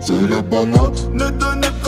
Söyle bana. Neden hep